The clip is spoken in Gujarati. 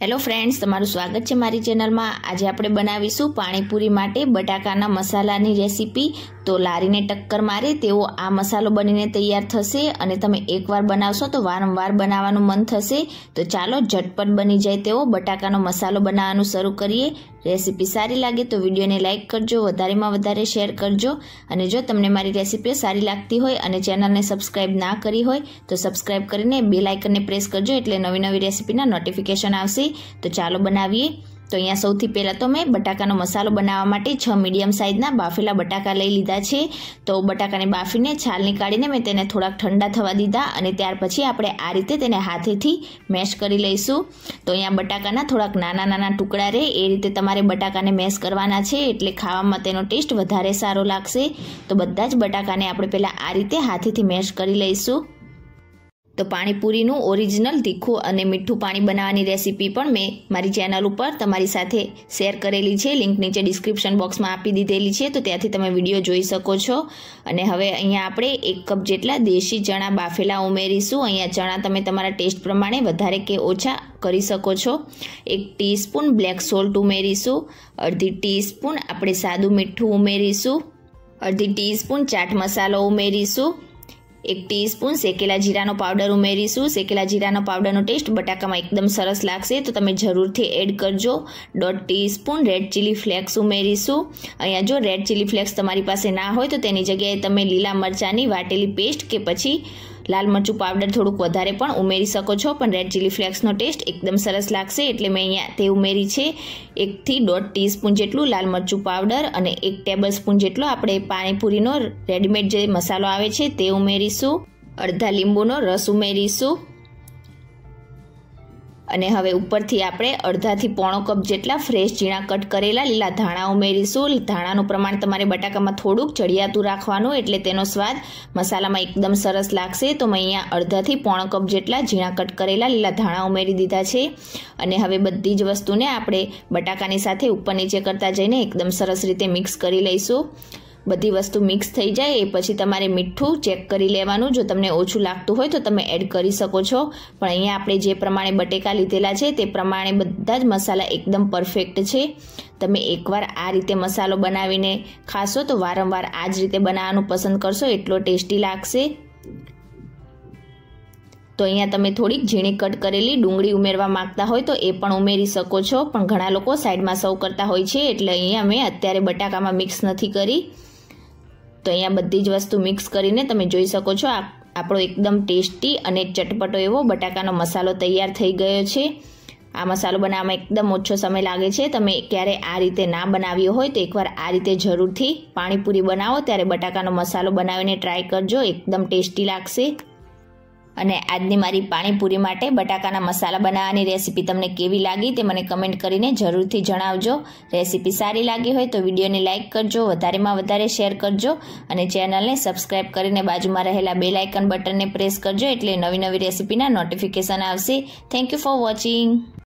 હેલો ફ્રેન્ડ્સ તમારું સ્વાગત છે મારી ચેનલમાં આજે આપણે બનાવીશું પાણીપુરી માટે બટાકાના મસાલાની રેસીપી તો લારીને ટક્કર મારે તેવો આ મસાલો બનીને તૈયાર થશે અને તમે એકવાર બનાવશો તો વારંવાર બનાવવાનું મન થશે. તો ચાલો ઝટપટ બની જાય તેવો બટાકાનો મસાલો બનાવવાનું શરૂ કરીએ. રેસીપી સારી લાગે તો વિડીયોને લાઇક કરજો, વધારેમાં વધારે શેર કરજો. અને જો તમને મારી રેસીપીઓ સારી લાગતી હોય અને ચેનલને સબસ્ક્રાઇબ ના કરી હોય, તો સબસ્ક્રાઇબ કરીને બે લાઇકનને પ્રેસ કરજો એટલે નવી નવી રેસીપીના નોટિફિકેશન આવશે. તો ચાલો બનાવીએ. તો અહીંયા સૌથી પહેલાં તો મેં બટાકાનો મસાલો બનાવવા માટે છ મીડિયમ સાઇઝના બાફેલા બટાકા લઈ લીધા છે. તો બટાકાને બાફીને છાલ નીકાળીને મેં તેને થોડાક ઠંડા થવા દીધા અને ત્યાર પછી આપણે આ રીતે તેને હાથેથી મેશ કરી લઈશું. તો અહીંયા બટાકાના થોડાક નાના નાના ટુકડા રહે, એ રીતે તમારે બટાકાને મેશ કરવાના છે એટલે ખાવામાં તેનો ટેસ્ટ વધારે સારો લાગશે. તો બધા જ બટાકાને આપણે પહેલાં આ રીતે હાથેથી મેશ કરી લઈશું. તો પાણીપુરીનું ઓરિજિનલ તીખું અને મીઠું પાણી બનાવવાની રેસીપી પણ મેં મારી ચેનલ ઉપર તમારી સાથે શેર કરેલી છે. લિંક નીચે ડિસ્ક્રિપ્શન બોક્સમાં આપી દીધેલી છે, તો ત્યાંથી તમે વીડિયો જોઈ શકો છો. અને હવે અહીંયા આપણે એક કપ જેટલા દેશી ચણા બાફેલા ઉમેરીશું. અહીંયા ચણા તમે તમારા ટેસ્ટ પ્રમાણે વધારે કે ઓછા કરી શકો છો. એક ટીસ્પૂન બ્લેક સોલ્ટ ઉમેરીશું. અડધી ટીસ્પૂન આપણે સાદું મીઠું ઉમેરીશું. અડધી ટીસ્પૂન ચાટ મસાલો ઉમેરીશું. એક ટીસ્પૂન શેકેલા જીરાનો પાવડર ઉમેરીશું. શેકેલા જીરાનો પાવડરનો ટેસ્ટ બટાકામાં એકદમ સરસ લાગશે. તો તમે જરૂરથી એડ કરજો. દોઢ ટીસ્પૂન રેડ ચીલી ફ્લેક્સ ઉમેરીશું. અહીંયા જો રેડ ચીલી ફ્લેક્સ તમારી પાસે ના હોય તો તેની જગ્યાએ તમે લીલા મરચાંની વાટેલી પેસ્ટ કે પછી લાલ મરચું પાવડર થોડુંક વધારે પણ ઉમેરી શકો છો, પણ રેડ ચીલી ફ્લેક્સનો ટેસ્ટ એકદમ સરસ લાગશે, એટલે મેં અહીંયા તે ઉમેરી છે. એકથી દોઢ ટીસ્પૂન જેટલું લાલ મરચું પાવડર અને એક ટેબલ સ્પૂન જેટલો આપણે પાણીપુરીનો રેડીમેડ જે મસાલો આવે છે, તે ઉમેરીશું. અડધા લીંબુનો રસ ઉમેરીશું. અને હવે ઉપરથી આપણે અડધાથી પોણો કપ જેટલા ફ્રેશ ઝીણા કટ કરેલા લીલા ધાણા ઉમેરીશું. ધાણાનું પ્રમાણ તમારે બટાકામાં થોડુંક ચડિયાતું રાખવાનું એટલે તેનો સ્વાદ મસાલામાં એકદમ સરસ લાગશે. તો મેં અહીંયા અડધાથી પોણો કપ જેટલા ઝીણા કટ કરેલા લીલા ધાણા ઉમેરી દીધા છે. અને હવે બધી જ વસ્તુને આપણે બટાકાની સાથે ઉપર નીચે કરતા જઈને એકદમ સરસ રીતે મિક્સ કરી લઈશું. બધી વસ્તુ મિક્સ થઈ જાય, એ પછી તમારે મીઠું ચેક કરી લેવાનું. જો તમને ઓછું લાગતું હોય તો તમે એડ કરી શકો છો. પણ અહીંયા આપણે જે પ્રમાણે બટેકા લીધેલા છે, તે પ્રમાણે બધા જ મસાલા એકદમ પરફેક્ટ છે. તમે એકવાર આ રીતે મસાલો બનાવીને ખાશો તો વારંવાર આ જ રીતે બનાવવાનું પસંદ કરશો, એટલો ટેસ્ટી લાગશે. તો અહીંયા તમે થોડીક ઝીણી કટ કરેલી ડુંગળી ઉમેરવા માંગતા હોય તો એ પણ ઉમેરી શકો છો. પણ ઘણા લોકો સાઈડમાં સર્વ કરતા હોય છે, એટલે અહીંયા મેં અત્યારે બટાકામાં મિક્સ નથી કરી. તો અહીંયા બધી જ વસ્તુ મિક્સ કરીને તમે જોઈ શકો છો. આપણો એકદમ ટેસ્ટી અને ચટપટો એવો બટાકાનો મસાલો તૈયાર થઈ ગયો છે. આ મસાલો બનાવવામાં એકદમ ઓછો સમય લાગે છે. તમે ક્યારે આ રીતે ના બનાવ્યો હોય તો એકવાર આ રીતે જરૂરથી પાણીપુરી બનાવો. ત્યારે બટાકાનો મસાલો બનાવીને ટ્રાય કરજો. એકદમ ટેસ્ટી લાગશે. અને આજની મારી પાણીપુરી માટે બટાકાના મસાલા બનાવવાની રેસીપી તમને કેવી લાગી તે મને કમેન્ટ કરીને જરૂરથી જણાવજો. રેસીપી સારી લાગી હોય તો વિડીયોને લાઇક કરજો, વધારેમાં વધારે શેર કરજો અને ચેનલને સબસ્ક્રાઇબ કરીને બાજુમાં રહેલા બે લાઇકન બટનને પ્રેસ કરજો એટલે નવી નવી રેસીપીના નોટિફિકેશન આવશે. Thank you for watching